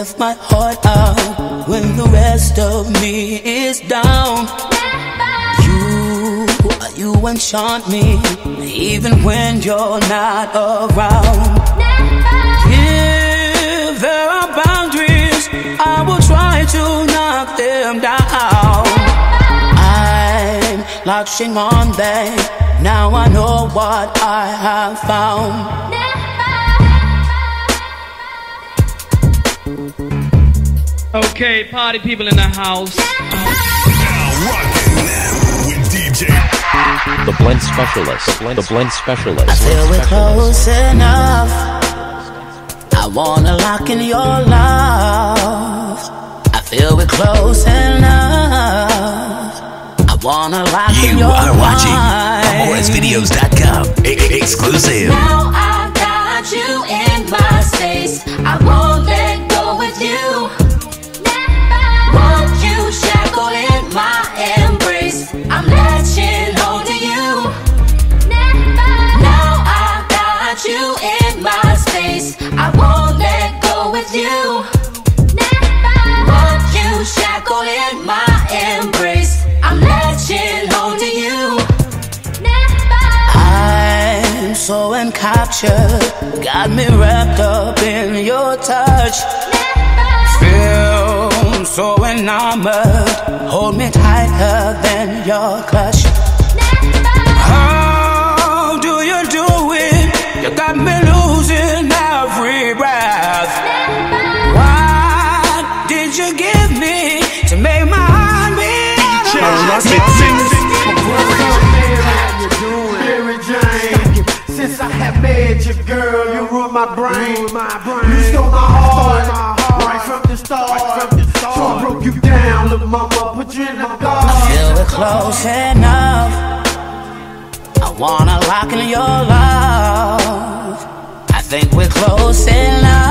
left my heart out when the rest of me is down. You, you enchant me even when you're not around. If there are boundaries, I will try to knock them down. I'm latching on them. Now I know what I have found. Okay, party people in the house. Now rocking with DJ. The blend specialist. The blend, the blend specialist. I feel we're close enough. I wanna lock in your love. I feel we're close enough. I wanna lock in You your are watching mind. MorrisVideos.com. E- exclusive. Shackled in my embrace. I'm latching onto you. I'm so encaptured, got me wrapped up in your touch. Feel so enamored, hold me tighter than your clutch. Since I have met you, girl, you ruined my brain. My brain, you stole my heart, right from the start. So I broke you down, little mama, put you in my garden. feel we're close enough. I wanna lock in your love. I think we're close enough.